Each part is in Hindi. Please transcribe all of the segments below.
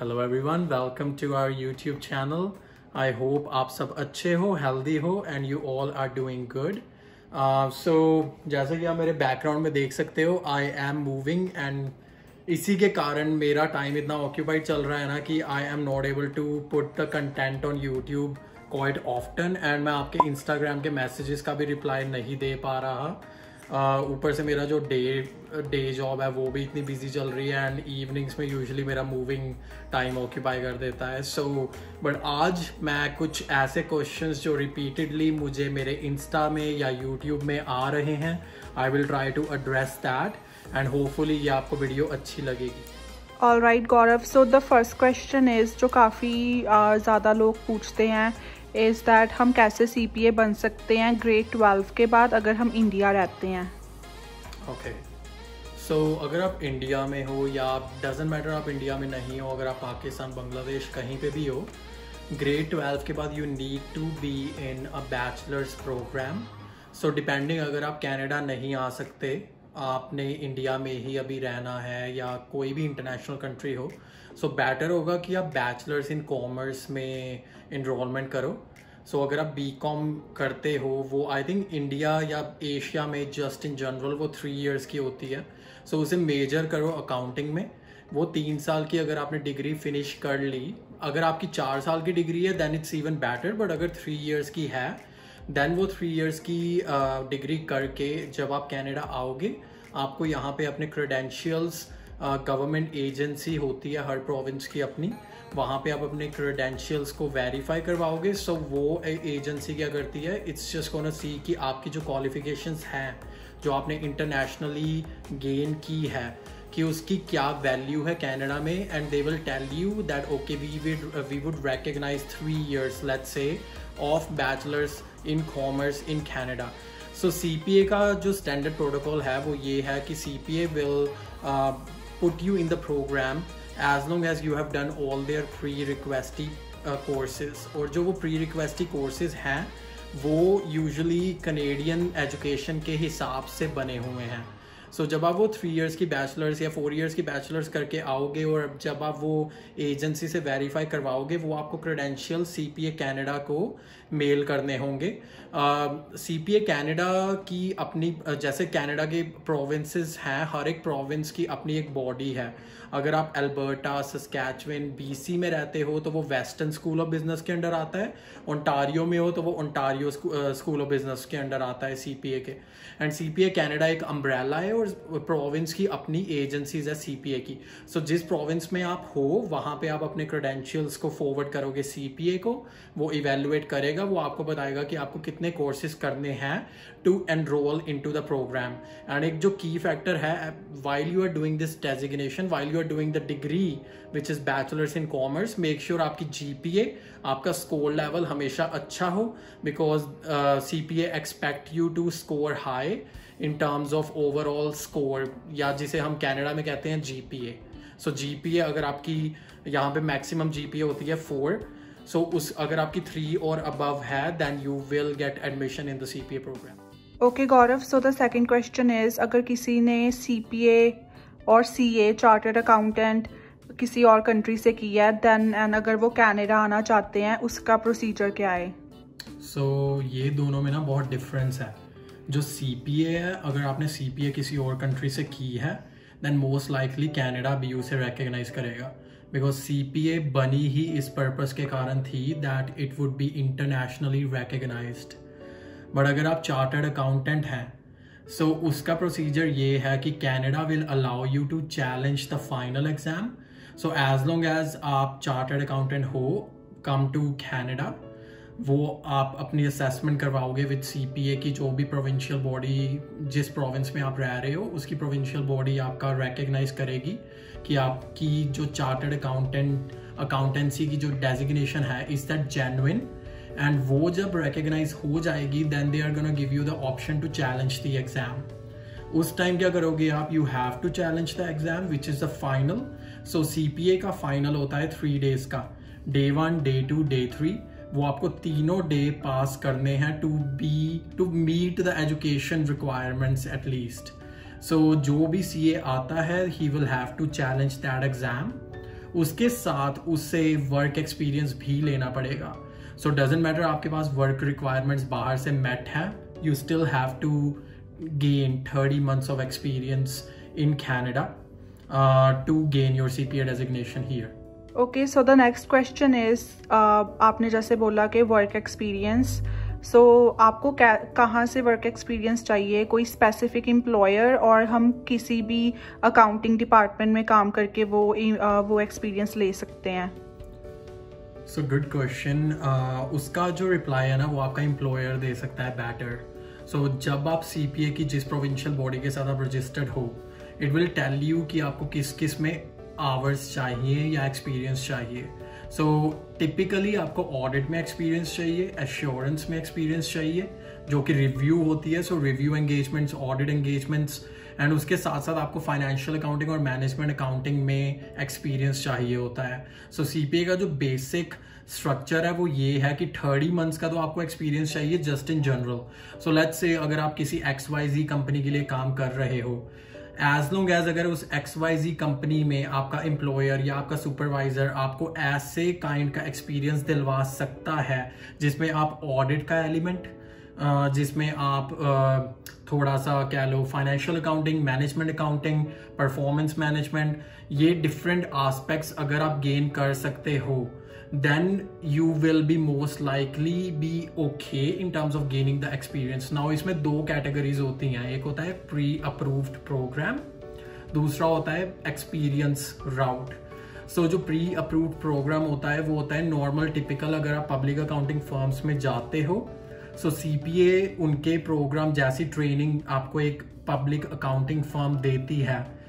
Hello everyone welcome to our YouTube channel I hope आप सब अच्छे हो हेल्दी हो and you all are doing good so जैसा कि आप मेरे बैकग्राउंड में देख सकते हो आई एम मूविंग एंड इसी के कारण मेरा टाइम इतना ऑक्यूपाइड चल रहा है ना कि I am not able to put the content on YouTube quite often and मैं आपके इंस्टाग्राम के मैसेजेस का भी रिप्लाई नहीं दे पा रहा। ऊपर से मेरा जो डे डे जॉब है वो भी इतनी बिज़ी चल रही है एंड इवनिंग्स में यूजुअली मेरा मूविंग टाइम ऑक्यूपाई कर देता है. सो so, बट आज मैं कुछ ऐसे क्वेश्चंस जो रिपीटेडली मुझे मेरे इंस्टा में या यूट्यूब में आ रहे हैं I will try to address that and hopefully ये आपको वीडियो अच्छी लगेगी. All right Gaurav so the first question is जो काफ़ी uh, ज़्यादा लोग पूछते हैं इज़ दैट हम कैसे ए बन सकते हैं ग्रेड ट्वेल्व के बाद अगर हम इंडिया रहते हैं ओके okay. सो so, अगर आप इंडिया में हो या आप डजेंट मैटर आप इंडिया में नहीं हो अगर आप पाकिस्तान बांग्लादेश कहीं पे भी हो ग्रेड ट्वेल्व के बाद you need to be in a bachelors program so depending अगर आप कनाडा नहीं आ सकते आपने इंडिया में ही अभी रहना है या कोई भी इंटरनेशनल कंट्री हो सो बेटर होगा कि आप बैचलर्स इन कॉमर्स में इनरोलमेंट करो। सो so, अगर आप बी कॉम करते हो वो आई थिंक इंडिया या एशिया में जस्ट इन जनरल वो थ्री इयर्स की होती है। सो so, उसे मेजर करो अकाउंटिंग में। वो तीन साल की अगर आपने डिग्री फिनिश कर ली अगर आपकी चार साल की डिग्री है then it's even better but अगर थ्री इयर्स की है देन वो थ्री इयर्स की डिग्री करके जब आप कनाडा आओगे, आपको यहाँ पे अपने क्रेडेंशियल्स गवर्नमेंट एजेंसी होती है हर प्रोविंस की अपनी, वहाँ पे आप अपने क्रेडेंशियल्स को वेरीफाई करवाओगे। सो so वो एजेंसी क्या करती है इट्स जस्ट गोना सी कि आपकी जो क्वालिफिकेशंस हैं, जो आपने इंटरनेशनली गेन की है कि उसकी क्या वैल्यू है कैनेडा में and they will tell you that okay we with we would recognise three years let's say of bachelors in commerce in Canada so C P A का जो स्टैंडर्ड प्रोटोकॉल है, वो ये है कि C P A will put you in the program as long as you have done all their prerequisite courses और जो वो प्री रिक्वेस्टी कोर्सेज हैं, वो यूजली कनेडियन एजुकेशन के हिसाब से बने हुए हैं। सो so, जब आप वो थ्री इयर्स की बैचलर्स या फोर इयर्स की बैचलर्स करके आओगे और जब आप वो एजेंसी से वेरीफाई करवाओगे वो आपको credential C P A Canada को मेल करने होंगे। सी पी ए कैनेडा की अपनी जैसे कैनेडा के प्रोविंसेस हैं हर एक प्रोविंस की अपनी एक बॉडी है। अगर आप एल्बर्टा सस्कैचविन बीसी में रहते हो तो वो वेस्टर्न स्कूल ऑफ़ बिज़नेस के अंडर आता है। ओंटारियो में हो तो वो ओंटारियो स्कूल ऑफ़ बिज़नेस के अंडर आता है सी पी ए के। And C P A Canada एक अम्ब्रेला है और प्रोविंस की अपनी एजेंसीज है सी की। सो so, जिस प्रोविंस में आप हो वहाँ पे आप अपने क्रेडेंशियल्स को फॉरवर्ड करोगे CPA को वो इवेलुएट करेगा वो आपको बताएगा कि आपको कितने कोर्सेज करने हैं to enrol into the program and एक जो की फैक्टर है while you are doing this designation while you are doing the degree which is bachelors in commerce make sure आपकी जी पी ए आपका स्कोर लेवल हमेशा अच्छा हो because C P expect you to score high in terms of overall score या जिसे हम कैनेडा में कहते हैं G P A so G P A अगर आपकी यहाँ पे मैक्सिमम जी पी ए होती है फोर सो so, उस अगर आपकी थ्री और अबव है then you will get admission in the C P A program okay Gaurav so the second question is अगर किसी ने सी पी ए और सी ए चार्टर्ड अकाउंटेंट किसी और कंट्री से किया है देन एंड अगर वो कैनेडा आना चाहते हैं उसका प्रोसीजर क्या है? सो so, ये दोनों में ना बहुत डिफरेंस है। जो सी पी ए है, अगर आपने सी पी ए किसी और कंट्री से की है देन मोस्ट लाइकली कैनेडा भी उसे रिकग्नाइज करेगा। बिकॉज़ सी पी ए बनी ही इस पर्पज के कारण थी that it would be internationally recognised but अगर आप चार्टर्ड अकाउंटेंट हैं सो so उसका प्रोसीजर ये है कि Canada will allow you to challenge the final exam so as long as आप चार्टर्ड अकाउंटेंट हो कम टू कैनेडा वो आप अपनी असेसमेंट करवाओगे विद सीपीए की जो भी प्रोविंशियल बॉडी जिस प्रोविंस में आप रह रहे हो, उसकी प्रोविंशियल बॉडी आपका रिकग्नाइज करेगी कि आपकी जो चार्टर्ड अकाउंटेंट अकाउंटेंसी की जो डेजिग्नेशन है इज़ दैट जेन्युइन एंड वो जब रिकग्नाइज हो जाएगी then they are gonna give you the option to challenge the exam उस टाइम क्या करोगे आप? You have to challenge the exam which is the final so CPA का फाइनल होता है थ्री डेज़ का. Day one day two day three वो आपको तीनों डे पास करने हैं to be to meet the education requirements at least so जो भी सी ए आता है he will have to challenge that exam उसके साथ उससे वर्क एक्सपीरियंस भी लेना पड़ेगा। सो डजेंट मैटर आपके पास वर्क रिक्वायरमेंट्स बाहर से मेट है you still have to gain thirty months of experience in Canada to gain your C P A designation here okay so the next question is आपने जैसे बोला कि वर्क एक्सपीरियंस सो आपको कहाँ से वर्क एक्सपीरियंस चाहिए? कोई स्पेसिफिक एम्प्लॉयर और हम किसी भी अकाउंटिंग डिपार्टमेंट में काम करके वो वो एक्सपीरियंस ले सकते हैं? सो गुड क्वेश्चन उसका जो रिप्लाई है ना वो आपका एम्प्लॉयर दे सकता है बैटर सो so, जब आप सीपीए की जिस प्रोविंशियल बॉडी के साथ आप रजिस्टर्ड हो इट विल टेल यू कि आपको किस किसमें आवर्स चाहिए या एक्सपीरियंस चाहिए। सो so, टिपिकली आपको ऑडिट में एक्सपीरियंस चाहिए एश्योरेंस में एक्सपीरियंस चाहिए जो कि रिव्यू होती है। So review engagements audit engagements and उसके साथ साथ आपको फाइनेंशियल अकाउंटिंग और मैनेजमेंट अकाउंटिंग में एक्सपीरियंस चाहिए होता है। सो so, सी का जो बेसिक स्ट्रक्चर है वो ये है कि थर्टी मंथ्स का तो आपको एक्सपीरियंस चाहिए just in general so let's say अगर आप किसी एक्स वाई जी कंपनी के लिए काम कर रहे हो एज लॉन्ग एज अगर उस एक्स वाई जी कंपनी में आपका एम्प्लॉयर या आपका सुपरवाइजर आपको ऐसे काइंड का एक्सपीरियंस दिलवा सकता है, जिसमें आप ऑडिट का एलिमेंट जिसमें आप थोड़ा सा कह लो financial accounting management accounting performance management ये डिफरेंट आस्पेक्ट्स अगर आप गेन कर सकते हो then you will be most likely be okay in terms of gaining the experience. Now इसमें दो कैटेगरीज होती हैं। एक होता है अप्रूव्ड प्रोग्राम दूसरा होता है एक्सपीरियंस राउट सो so, जो प्री अप्रूव्ड प्रोग्राम होता है वो होता है नॉर्मल टिपिकल अगर आप पब्लिक अकाउंटिंग फर्म्स में जाते हो सो so, सी उनके प्रोग्राम जैसी ट्रेनिंग आपको एक पब्लिक अकाउंटिंग फर्म देती है।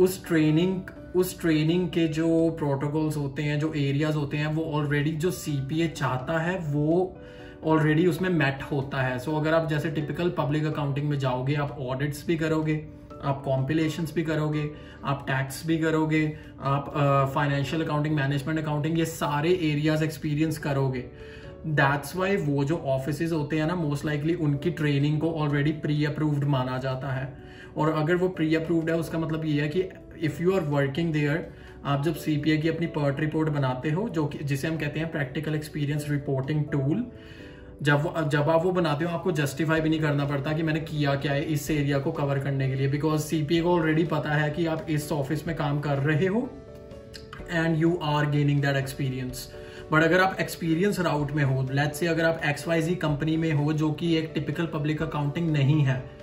उस ट्रेनिंग उस ट्रेनिंग के जो प्रोटोकॉल्स होते हैं जो एरियाज़ होते हैं वो ऑलरेडी जो सी चाहता है वो ऑलरेडी उसमें मेट होता है। सो so, अगर आप जैसे टिपिकल पब्लिक अकाउंटिंग में जाओगे आप ऑडिट्स भी करोगे आप कॉम्पिलेशन भी करोगे आप टैक्स भी करोगे आप फाइनेंशियल अकाउंटिंग मैनेजमेंट अकाउंटिंग ये सारे एरियाज़ एक्सपीरियंस करोगे। दैट्स वाई वो जो ऑफ़िस होते हैं ना मोस्ट लाइकली उनकी ट्रेनिंग को ऑलरेडी प्री अप्रूव्ड माना जाता है। और अगर वो प्री अप्रूव्ड है, उसका मतलब ये है कि if you are working there आप जब सी की अपनी पर्ट रिपोर्ट बनाते हो, जो कि, जिसे हम कहते हैं प्रैक्टिकल एक्सपीरियंस रिपोर्टिंग टूल जब जब आप वो बनाते हो, आपको जस्टिफाई भी नहीं करना पड़ता कि मैंने किया क्या है इस एरिया को कवर करने के लिए बिकॉज़ सी को ऑलरेडी पता है कि आप इस ऑफ़िस में काम कर रहे हो and you are gaining that experience but अगर आप एक्सपीरियंस राउट में हो लेट्स से अगर आप एक्स वाई जी कंपनी में हो, जो कि एक टिपिकल पब्लिक अकाउंटिंग नहीं है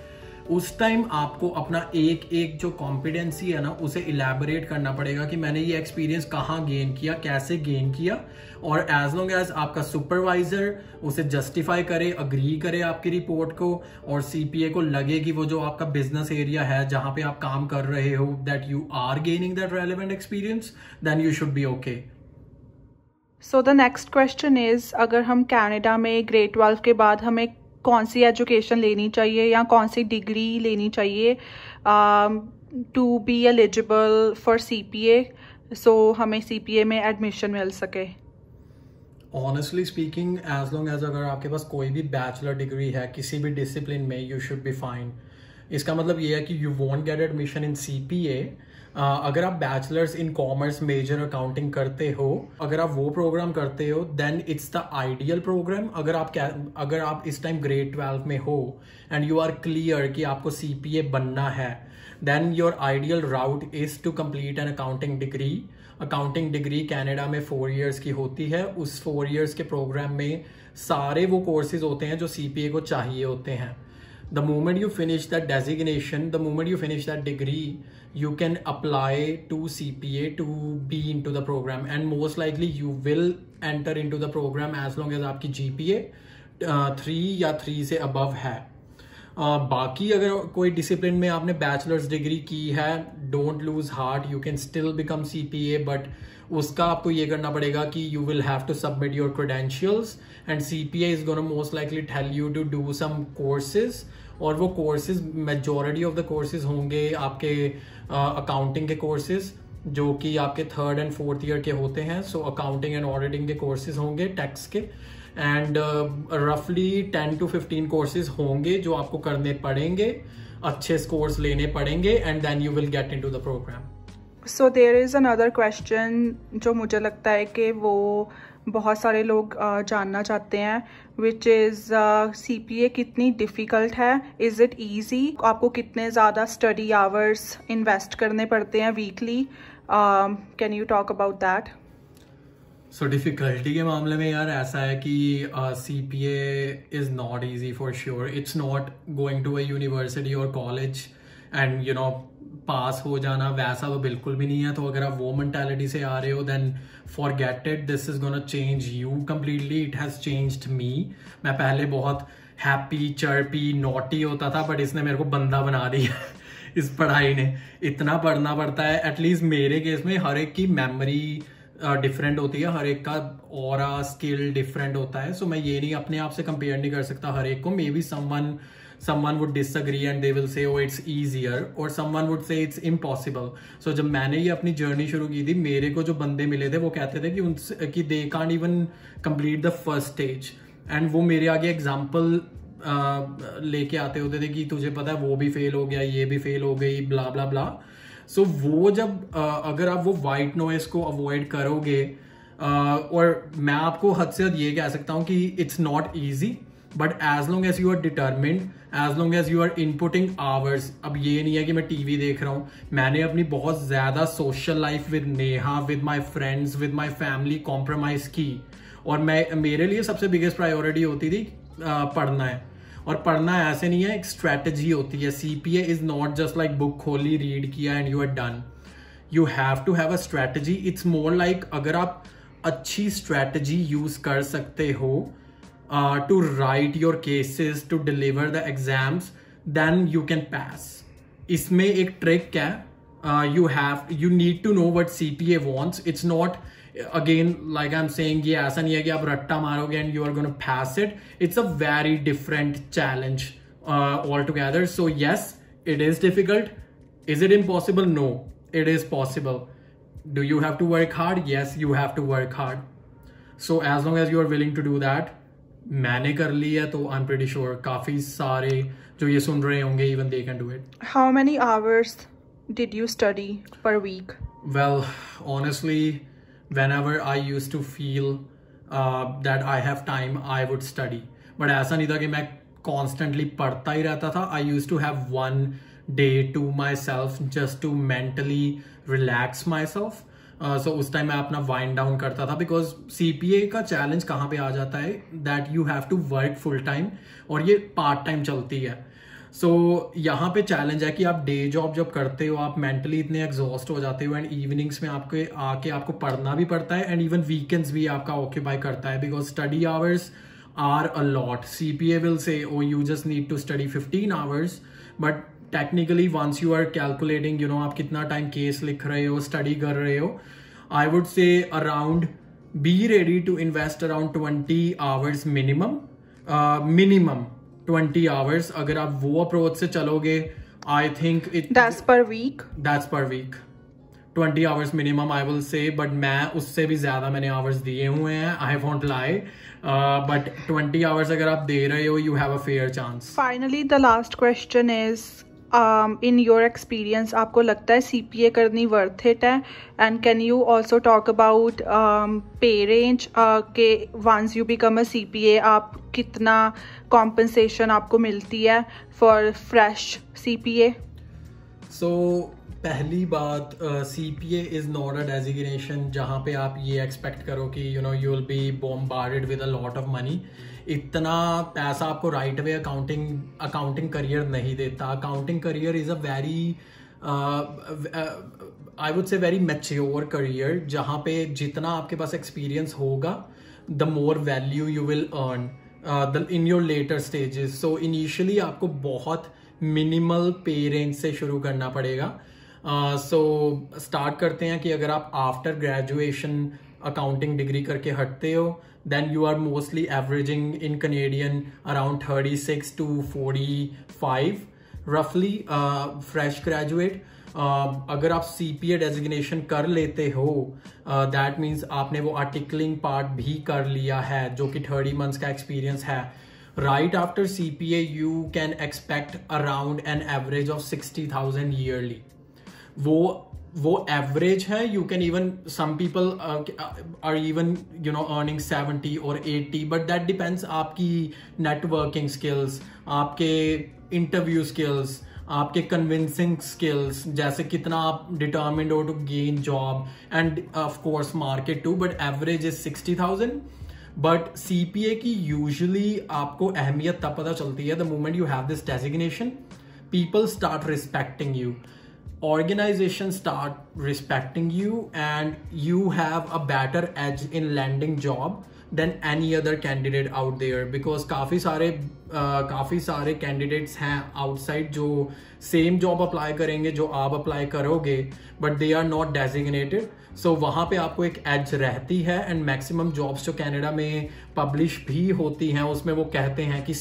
उस टाइम आपको अपना एक एक जो कॉम्पिडेंसी है ना, उसे इलेबोरेट करना पड़ेगा कि मैंने ये एक्सपीरियंस कहाँ गेन किया, कैसे गेन किया। और एज लॉन्ग एज आपका सुपरवाइजर उसे जस्टिफाई करे अग्री करे आपकी रिपोर्ट को, और सीपीए को लगे कि वो जो आपका बिज़नेस एरिया है, जहाँ पे आप काम कर रहे हो that you are gaining that relevant experience then you should be okay so the next question is अगर हम कैनेडा में ग्रेट ट्वेल्व के बाद हमें कौन सी एजुकेशन लेनी चाहिए या कौन सी डिग्री लेनी चाहिए to be eligible for C P A so हमें सी पी ए में एडमिशन मिल सके। Honestly speaking as long as अगर आपके पास कोई भी बैचलर डिग्री है, किसी भी डिसिप्लिन में यू शुड बी फाइन इसका मतलब ये है कि you won't get admission in C P A अगर आप bachelors in commerce major accounting करते हो, अगर आप वो प्रोग्राम करते हो then it's the ideal program अगर आप क्या, अगर आप इस टाइम ग्रेड ट्वेल्व में हो एंड यू आर क्लियर कि आपको सी पी ए बनना है then your ideal route is to complete an accounting degree accounting degree Canada में फोर ईयर्स की होती है. उस फोर ईयर्स के प्रोग्राम में सारे वो कोर्सेज होते हैं जो सी पी ए को चाहिए होते हैं. the moment you finish that designation the moment you finish that degree you can apply to cpa to be into the program and most likely you will enter into the program as long as आपकी gpa थ्री uh, या थ्री से अबव है Uh, बाकी अगर कोई डिसिप्लिन में आपने बैचलर्स डिग्री की है don't lose heart you can still become C P A but उसका आपको ये करना पड़ेगा कि you will have to submit your credentials and C P I is gonna most likely tell you to do some courses और वो courses majority of the courses होंगे आपके अकाउंटिंग uh, के कोर्सेज जो कि आपके थर्ड एंड फोर्थ ईयर के होते हैं सो अकाउंटिंग एंड ऑडिटिंग के कोर्सेज होंगे टैक्स के। एंड रफली टेन टू फिफ्टीन कोर्सेज होंगे जो आपको करने पड़ेंगे, अच्छे स्कोर्स लेने पड़ेंगे and then you will get into the program so there is another question जो मुझे लगता है कि वो बहुत सारे लोग जानना चाहते हैं विच इज़ सी पी ए कितनी डिफ़िकल्ट है? इज़ इट ईजी आपको कितने ज़्यादा स्टडी आवर्स इन्वेस्ट करने पड़ते हैं weekly can you talk about that so difficulty के मामले में यार ऐसा है कि C P A is not easy for sure it's not going to a university और college and you know pass हो जाना, वैसा तो बिल्कुल भी नहीं है। तो अगर आप वो मेंटालिटी से आ रहे हो then for get it this is gonna change you completely it has changed me मैं पहले बहुत हैप्पी चर्पी नोटी होता था बट इसने मेरे को बंदा बना दिया इस पढ़ाई ने। इतना पढ़ना पड़ता है एटलीस्ट मेरे केस में हर एक की मेमोरी डिफरेंट uh, होती है हर एक का और स्किल डिफरेंट होता है सो so, मैं ये नहीं अपने आप से कंपेयर नहीं कर सकता हर एक को may be someone someone would disagree and they will say oh it's easier or someone would say it's impossible. So जब मैंने ये अपनी जर्नी शुरू की थी मेरे को जो बंदे मिले थे वो कहते थे कि उन कि they can't even complete the first stage and वो मेरे आगे एग्ज़ाम्पल लेके आते होते थे कि तुझे पता है वो भी फेल हो गया ये भी फेल हो गई blah blah blah so so, वो जब अगर आप वो वाइट नॉइस को अवॉइड करोगे और मैं आपको हद से हद ये कह सकता हूँ कि it's not easy but as long as you are determined as long as you are inputting hours अब ये नहीं है कि मैं टीवी देख रहा हूँ। मैंने अपनी बहुत ज़्यादा social life with Neha with my friends with my family compromise की और मैं मेरे लिए सबसे बिगेस्ट प्रायोरिटी होती थी पढ़ना है। और पढ़ना ऐसे नहीं है, एक स्ट्रेटजी होती है। CPA is not just like book खोली रीड किया and you are done you have to have a strategy it's more like अगर आप अच्छी स्ट्रेटजी यूज़ कर सकते हो to write your cases to deliver the exams then you can pass इसमें एक ट्रिक है you have you have, you need to know what CPA wants it's not again like I'm saying ये ऐसा नहीं है कि आप रट्टा मारोगे and you are going to pass it it's a very different challenge uh, altogether so yes it is difficult is it impossible no it is possible do you have to work hard yes you have to work hard so as long as you are willing to do that मैंने कर ली है तो आई एम प्रीटी श्योर काफी सारे जो ये सुन रहे होंगे even they can do it how many hours did you study per week well honestly whenever I used to feel uh, that I have time, I would study. But ऐसा नहीं था कि मैं constantly पढ़ता ही रहता था I used to have one day to myself just to mentally relax myself. So uh, उस टाइम मैं अपना वाइंड डाउन करता था बिकॉज़ सीपीए का चैलेंज कहाँ पे आ जाता है that you have to work full time और ये पार्ट टाइम चलती है सो so, यहाँ पे चैलेंज है कि आप डे जॉब जब करते हो आप मेंटली इतने एग्जॉस्ट हो जाते हो एंड इवनिंग्स में आपके आके आपको पढ़ना भी पड़ता है एंड इवन वीकेंड्स भी आपका ऑक्यूपाई करता है because study hours are a lot C P A will say oh you just need to study fifteen hours but technically once you are calculating you know आप कितना टाइम केस लिख रहे हो स्टडी कर रहे हो I would say around be ready to invest around twenty hours minimum minimum twenty hours अगर आप वो अप्रोच से चलोगे I think it that's per week that's per week twenty hours minimum I will say but मैं उससे भी ज़्यादा मैंने आवर्स दिए हुए हैं I won't lie but twenty hours अगर आप दे रहे हो you have a fair chance finally the last question is in your experience आपको लगता है सी पी ए करनी वर्थ इट है? And can you also talk about pay range के once you become a C P A आप कितना कॉम्पनसेशन आपको मिलती है for fresh C P A so पहली बात C P A is not a designation जहाँ पे आप ये एक्सपेक्ट करो कि you know you will be bombarded with a lot of money इतना पैसा आपको right way accounting accounting career नहीं देता। Accounting career is a very I would say very mature career जहाँ पे जितना आपके पास एक्सपीरियंस होगा the more value you will earn in your later stages so initially आपको बहुत मिनिमल पे रेंज से शुरू करना पड़ेगा। सो uh, स्टार्ट so, करते हैं कि अगर आप आफ्टर ग्रेजुएशन अकाउंटिंग डिग्री करके हटते हो then you are mostly averaging in Canadian around 36 to 45 roughly uh, fresh graduate uh, अगर आप सी पी ए डेजिग्नेशन कर लेते हो दैट uh, मीन्स आपने वो आर्टिकलिंग पार्ट भी कर लिया है जो कि थर्टी मंथ्स का एक्सपीरियंस है. P A you can expect around an average of sixty thousand yearly वो वो एवरेज है you can even some people are even you know earning seventy और एट्टी बट दैट डिपेंड्स आपकी नेटवर्किंग स्किल्स आपके इंटरव्यू स्किल्स आपके कन्विंसिंग स्किल्स जैसे कितना आप डिटर्मिंड हो to gain job and of course market too but average is sixty thousand but C P A की यूजली आपको अहमियत तब पता चलती है the moment you have this designation people start respecting you. Organizations start respecting you and you have a better edge in landing job than any other candidate out there because काफ़ी सारे uh, काफ़ी सारे candidates हैं outside जो same job apply करेंगे जो आप apply करोगे but they are not designated so, वहाँ पे आपको एक एज रहती है एंड मैक्सिमम जॉब्स जो कनाडा में पब्लिश भी होती हैं उसमें वो कहते हैं कि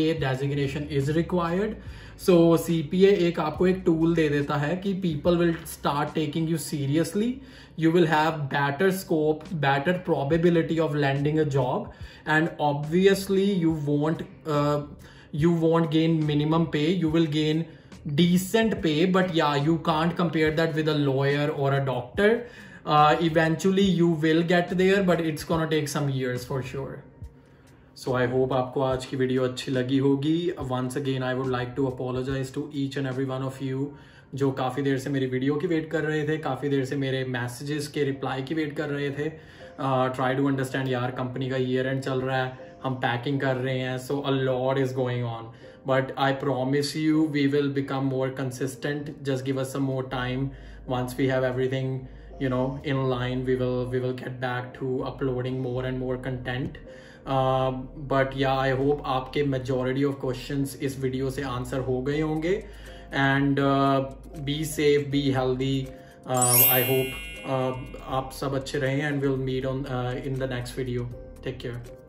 a designation is required so C P A एक आपको एक टूल दे देता है कि people will start taking you seriously you will have better scope better probability of landing a job and obviously you want you want gain minimum pay you will gain decent pay but yeah you can't compare that with a lawyer और a doctor eventually you will get there but it's gonna take some years for sure so I hope आपको आज की वीडियो अच्छी लगी होगी. Once again I would like to apologize to each and every one of you जो काफ़ी देर से मेरी वीडियो की वेट कर रहे थे, काफ़ी देर से मेरे मैसेजेस के रिप्लाई की वेट कर रहे थे. ट्राई टू अंडरस्टैंड यार कंपनी का ईयर एंड चल रहा है, हम पैकिंग कर रहे हैं so a load is going on but I promise you we will become more consistent just give us some more time once we have everything you know, in line, we will we will get back to uploading more and more content. But yeah I hope आपके मेजोरिटी ऑफ़ क्वेश्चन इस वीडियो से आंसर हो गए होंगे। And be safe be healthy I hope आप सब अच्छे रहें and will meet on in the next video take care